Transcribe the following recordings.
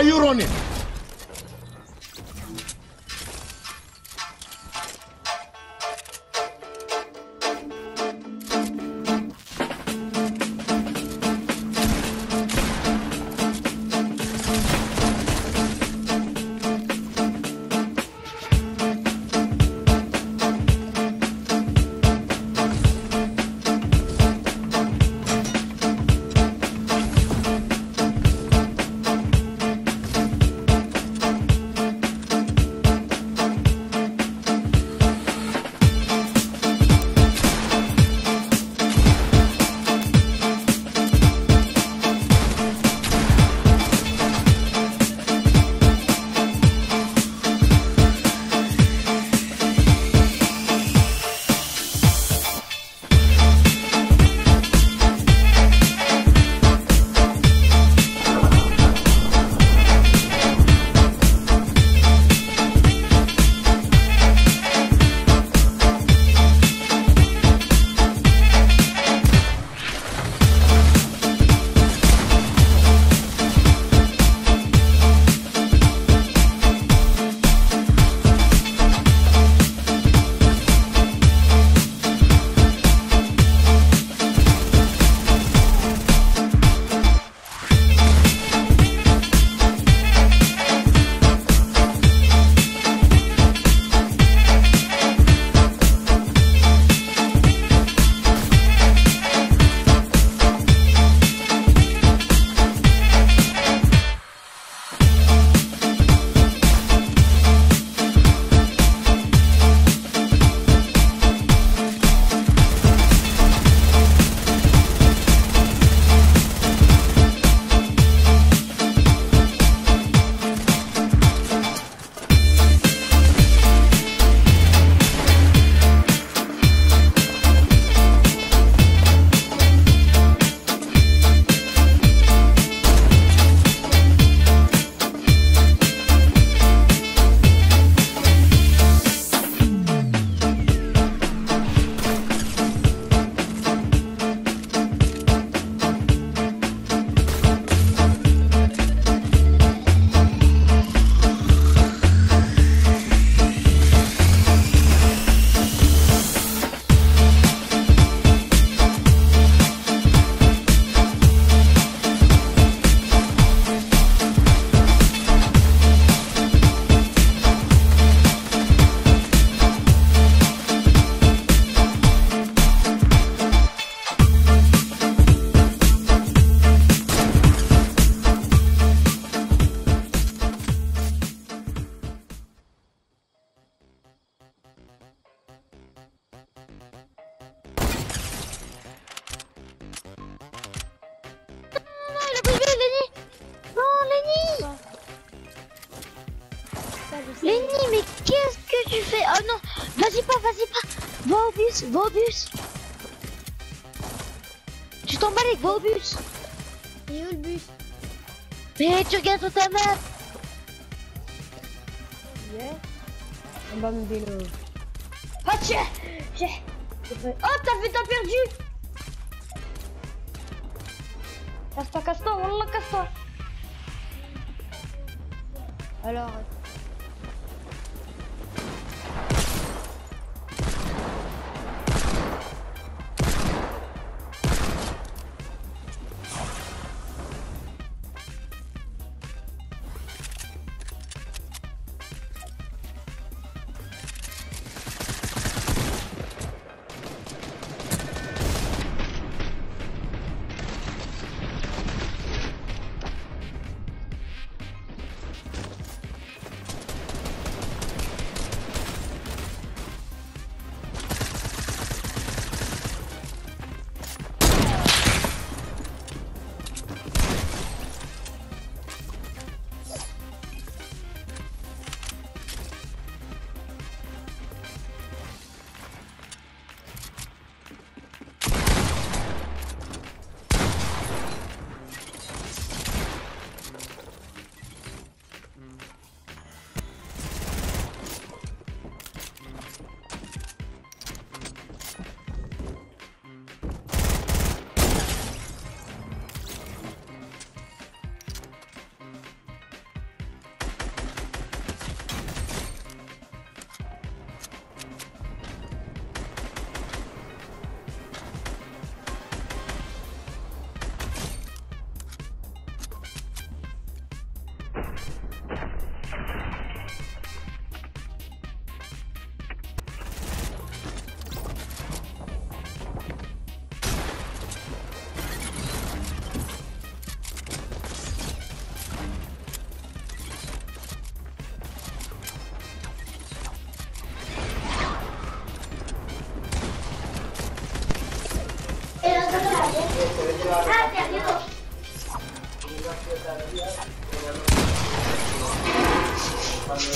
are you running? Lenny, mais qu'est-ce que tu fais? Oh non, vas-y pas, vas-y pas. Va au bus, va au bus. Tu t'emballes, va au bus. Il est où le bus? Mais tu regardes sur ta map. Yeah. On va me vélo. Oh tiens, j'ai... Oh t'as fait, t'as perdu. Casse-toi, casse-toi, wallah, casse-toi. Alors. Ah, te ayudo. Cuando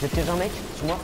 J'ai piégé un mec sur moi.